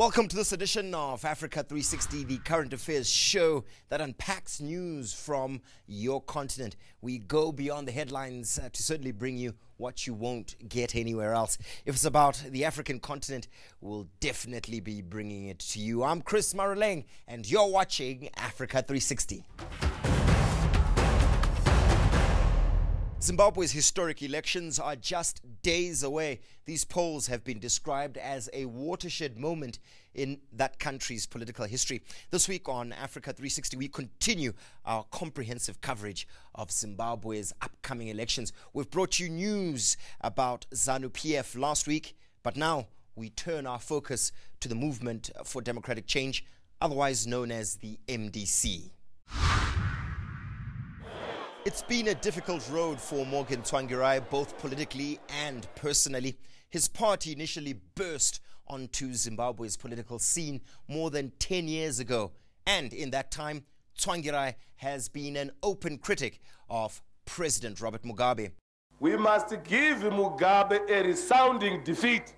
Welcome to this edition of Africa 360, the current affairs show that unpacks news from your continent. We go beyond the headlines uh, to certainly bring you what you won't get anywhere else. If it's about the African continent, we'll definitely be bringing it to you. I'm Chris Maroleng, and you're watching Africa 360. Zimbabwe's historic elections are just days away. These polls have been described as a watershed moment in that country's political history. This week on Africa 360, we continue our comprehensive coverage of Zimbabwe's upcoming elections. We've brought you news about ZANU PF last week, but now we turn our focus to the Movement for Democratic Change, otherwise known as the MDC. It's been a difficult road for Morgan Tsvangirai, both politically and personally. His party initially burst onto Zimbabwe's political scene more than 10 years ago. And in that time, Tsvangirai has been an open critic of President Robert Mugabe. We must give Mugabe a resounding defeat.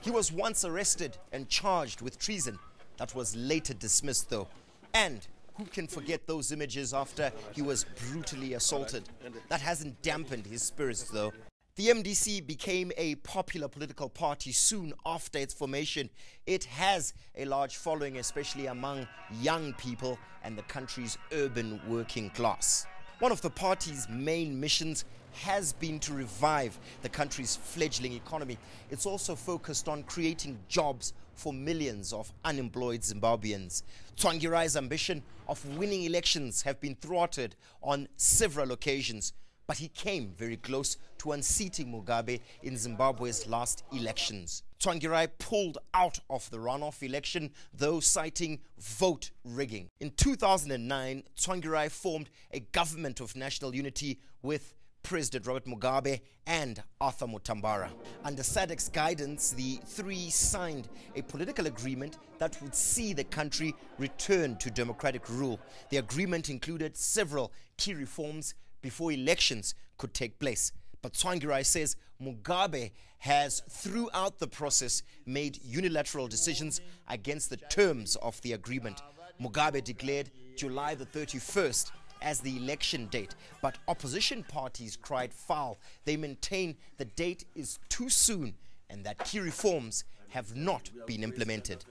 He was once arrested and charged with treason. That was later dismissed, though. And who can forget those images after he was brutally assaulted? That hasn't dampened his spirits, though. The MDC became a popular political party soon after its formation. It has a large following, especially among young people and the country's urban working class. One of the party's main missions has been to revive the country's fledgling economy. It's also focused on creating jobs for millions of unemployed Zimbabweans. Tsvangirai's ambition of winning elections have been thwarted on several occasions, but he came very close to unseating Mugabe in Zimbabwe's last elections. Tsvangirai pulled out of the runoff election, though citing vote rigging. In 2009, Tsvangirai formed a government of national unity with President Robert Mugabe and Arthur Mutambara. Under SADC's guidance, the three signed a political agreement that would see the country return to democratic rule. The agreement included several key reforms before elections could take place. But Tsvangirai says Mugabe has, throughout the process, made unilateral decisions against the terms of the agreement. Mugabe declared July the 31st as the election date, but opposition parties cried foul. They maintain the date is too soon and that key reforms have not been implemented.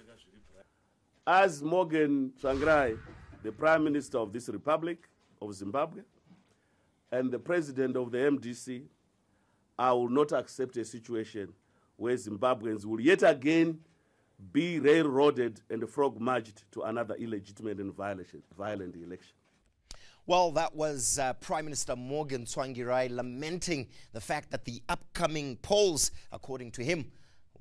As Morgan Tsvangirai, the Prime Minister of this Republic of Zimbabwe, and the President of the MDC, I will not accept a situation where Zimbabweans will yet again be railroaded and frog marched to another illegitimate and violent election. Well, that was uh, Prime Minister Morgan Tsvangirai lamenting the fact that the upcoming polls, according to him,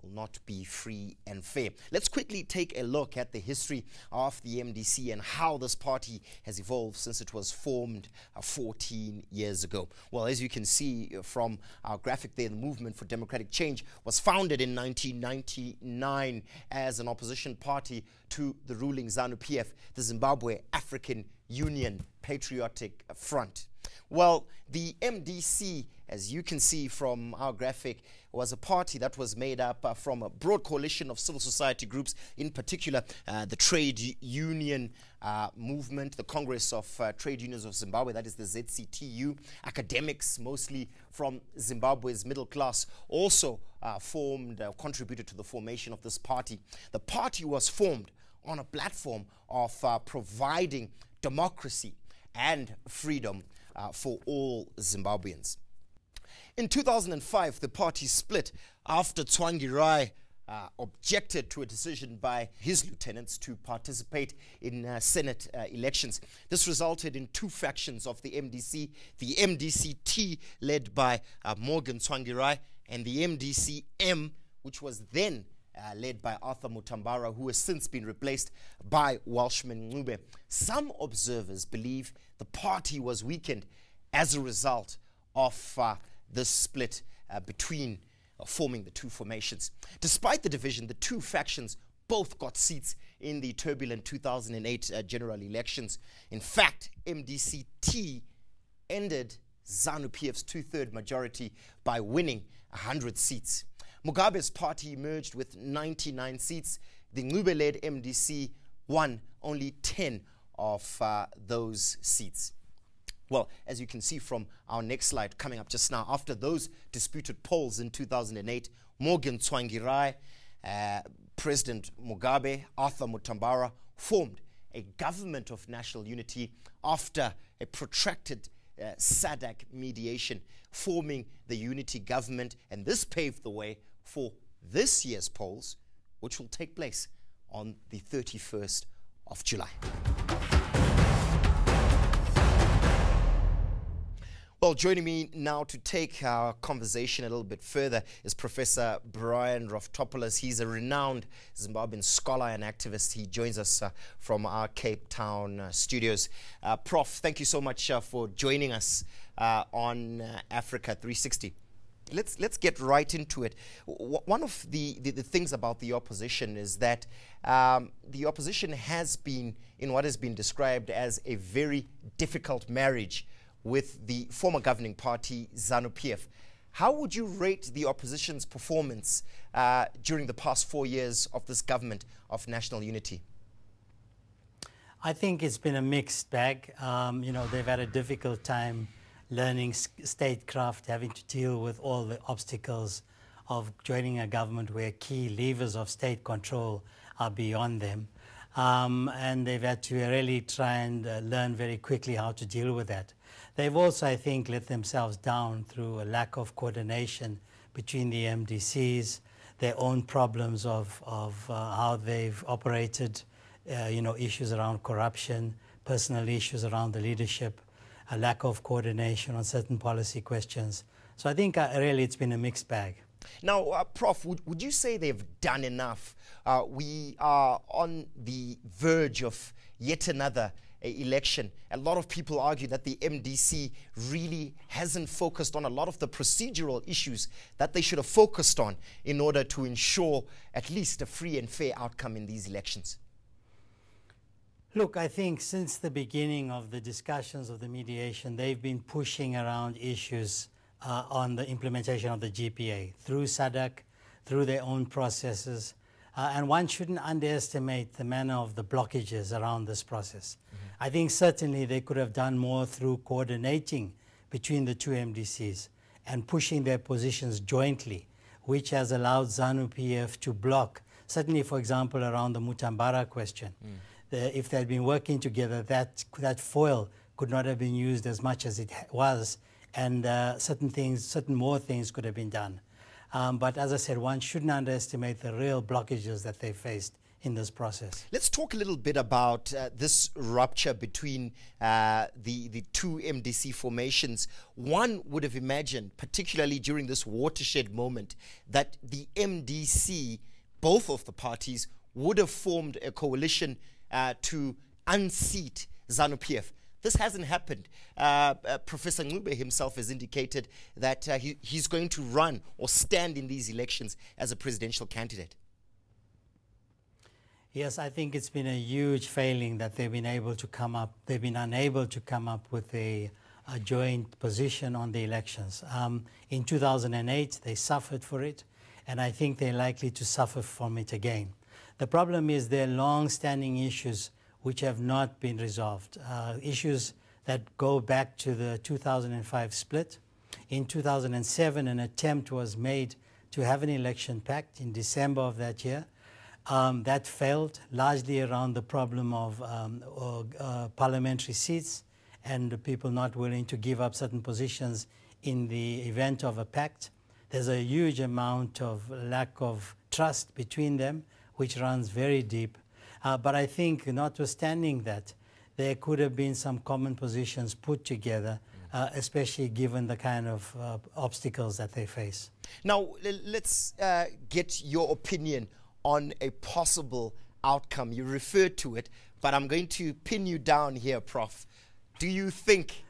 will not be free and fair. Let's quickly take a look at the history of the MDC and how this party has evolved since it was formed uh, 14 years ago. Well, as you can see uh, from our graphic there, the Movement for Democratic Change was founded in 1999 as an opposition party to the ruling ZANU-PF, the Zimbabwe African Union Patriotic Front. Well, the MDC, as you can see from our graphic, was a party that was made up uh, from a broad coalition of civil society groups, in particular uh, the trade union uh, movement, the Congress of uh, Trade Unions of Zimbabwe, that is the ZCTU, academics, mostly from Zimbabwe's middle class, also uh, formed, uh, contributed to the formation of this party. The party was formed on a platform of providing democracy and freedom for all Zimbabweans. In 2005, the party split after Tsvangirai uh, objected to a decision by his lieutenants to participate in uh, Senate uh, elections. This resulted in two factions of the MDC the MDC-T, led by uh, Morgan Tsvangirai, and the MDC-M, which was then uh, led by Arthur Mutambara, who has since been replaced by Welshman Ncube. Some observers believe the party was weakened as a result of uh, this split uh, between uh, forming the two formations. Despite the division, the two factions both got seats in the turbulent 2008 uh, general elections. In fact, MDC-T ended ZANU-PF's two-third majority by winning 100 seats. Mugabe's party emerged with 99 seats. the Ncube led MDC won only 10 of uh, those seats. Well, as you can see from our next slide coming up just now, after those disputed polls in 2008, Morgan Tsvangirai, uh, President Mugabe, Arthur Mutambara formed a government of national unity after a protracted uh, SADC mediation, forming the unity government. And this paved the way for this year's polls, which will take place on the 31st of July. Well, joining me now to take our conversation a little bit further is Professor Brian Raftopoulos. He's a renowned Zimbabwean scholar and activist. He joins us uh, from our Cape Town uh, studios. Uh, Prof, thank you so much uh, for joining us uh, on uh, Africa 360. Let's, let's get right into it. W one of the, the, the, things about the opposition is that um, the opposition has been in what has been described as a very difficult marriage with the former governing party, ZANU PF. How would you rate the opposition's performance uh, during the past four years of this government of national unity? I think it's been a mixed bag. Um, you know, they've had a difficult time learning statecraft, having to deal with all the obstacles of joining a government where key levers of state control are beyond them. Um, and they've had to really try and uh, learn very quickly how to deal with that. They've also, I think, let themselves down through a lack of coordination between the MDCs, their own problems of, of uh, how they've operated, uh, you know, issues around corruption, personal issues around the leadership, a lack of coordination on certain policy questions. So I think uh, really it's been a mixed bag. Now, uh, Prof, would, would you say they've done enough? Uh, we are on the verge of yet another election, a lot of people argue that the MDC really hasn't focused on a lot of the procedural issues that they should have focused on in order to ensure at least a free and fair outcome in these elections. Look, I think since the beginning of the discussions of the mediation, they've been pushing around issues uh, on the implementation of the GPA through SADC, through their own processes, uh, and one shouldn't underestimate the manner of the blockages around this process. Mm -hmm. I think certainly they could have done more through coordinating between the two MDCs and pushing their positions jointly, which has allowed ZANU PF to block, certainly, for example, around the Mutambara question. Mm. The, if they had been working together, that, that foil could not have been used as much as it was, and uh, certain things, certain more things could have been done. Um, but as I said, one shouldn't underestimate the real blockages that they faced in this process. Let's talk a little bit about uh, this rupture between uh, the, the two MDC formations. One would have imagined, particularly during this watershed moment, that the MDC, both of the parties, would have formed a coalition uh, to unseat ZANU PF. This hasn't happened. Uh, uh, Professor Ncube himself has indicated that uh, he, he's going to run or stand in these elections as a presidential candidate. Yes, I think it's been a huge failing that they've been able to come up, they've been unable to come up with a, a joint position on the elections. Um, in 2008, they suffered for it, and I think they're likely to suffer from it again. The problem is there are long-standing issues which have not been resolved. Uh, issues that go back to the 2005 split. In 2007, an attempt was made to have an election pact in December of that year. Um, that failed largely around the problem of um, uh, parliamentary seats and people not willing to give up certain positions in the event of a pact. There's a huge amount of lack of trust between them, which runs very deep. Uh, but I think, notwithstanding that, there could have been some common positions put together, uh, especially given the kind of uh, obstacles that they face. Now, let's uh, get your opinion on a possible outcome. You referred to it, but I'm going to pin you down here, Prof. Do you think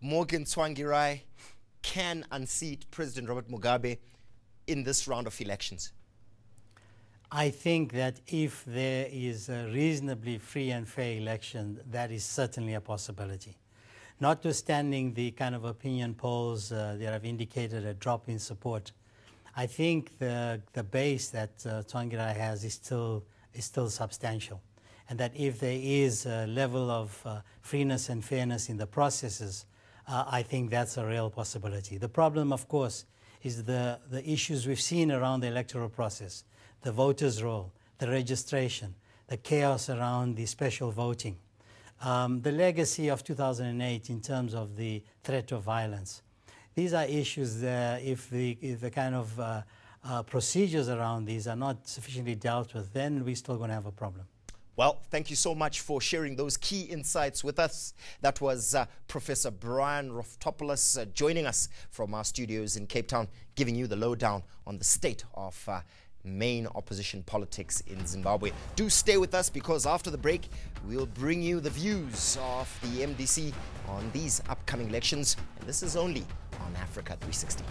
Morgan Tsvangirai can unseat President Robert Mugabe in this round of elections? I think that if there is a reasonably free and fair election, that is certainly a possibility. Notwithstanding the kind of opinion polls uh, that have indicated a drop in support, I think the, the base that uh, Tsvangirai has is still is still substantial. And that if there is a level of uh, freeness and fairness in the processes, uh, I think that's a real possibility. The problem, of course, is the, the issues we've seen around the electoral process, the voters' roll, the registration, the chaos around the special voting, um, the legacy of 2008 in terms of the threat of violence. These are issues that if the, if the kind of uh, uh, procedures around these are not sufficiently dealt with, then we're still going to have a problem. Well, thank you so much for sharing those key insights with us. That was uh, Professor Brian Raftopoulos uh, joining us from our studios in Cape Town, giving you the lowdown on the state of uh, main opposition politics in Zimbabwe. Do stay with us because after the break, we'll bring you the views of the MDC on these upcoming elections. And this is only on Africa 360.